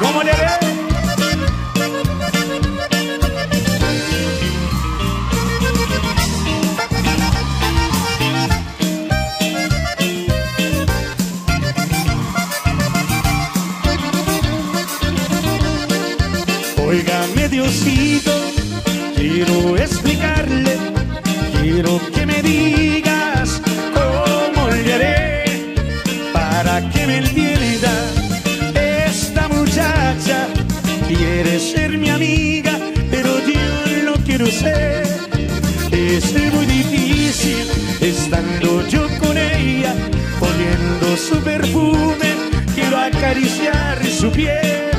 ¿Cómo le ve? Óigame Diosito, quiero explicarle, quiero que me diga Es muy difícil estando yo con ella, oliendo su perfume, quiero acariciar su piel.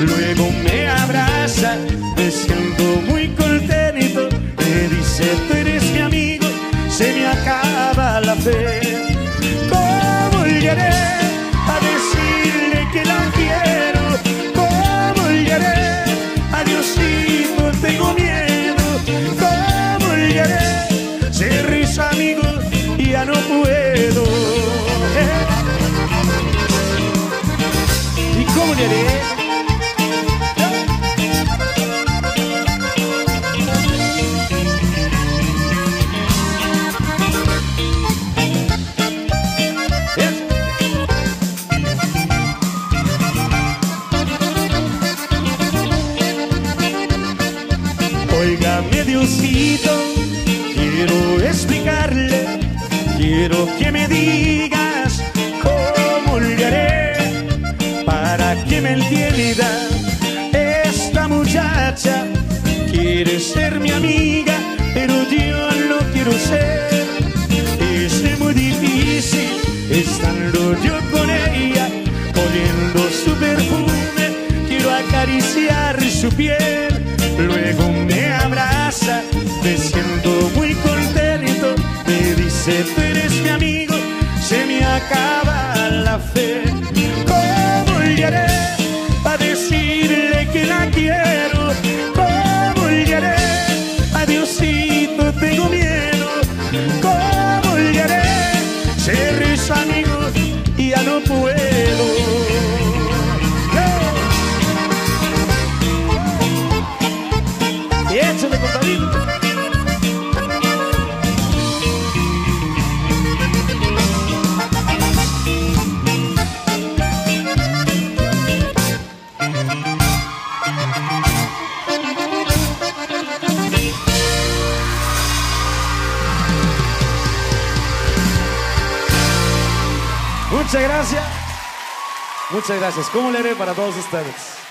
Luego me abraza, me siento muy contento, me dice tú eres mi amigo, se me acaba la fe. Puedo. ¿Y cómo llegaré? Óigame Diosito, quiero explicarle, quiero que me digas cómo le haré para que me entienda. Esta muchacha quiere ser mi amiga, pero yo no quiero ser. Es muy difícil estando yo con ella, oliendo su perfume, quiero acariciar su piel. Mi amigo, se me acaba la fe. ¿Cómo llegaré a decirle que la quiero? ¿Cómo llegaré a Diosito? Tengo miedo. ¿Cómo llegaré? Ser su amigo y ya no puedo. Muchas gracias. Muchas gracias. ¿Cómo le haré para todos ustedes?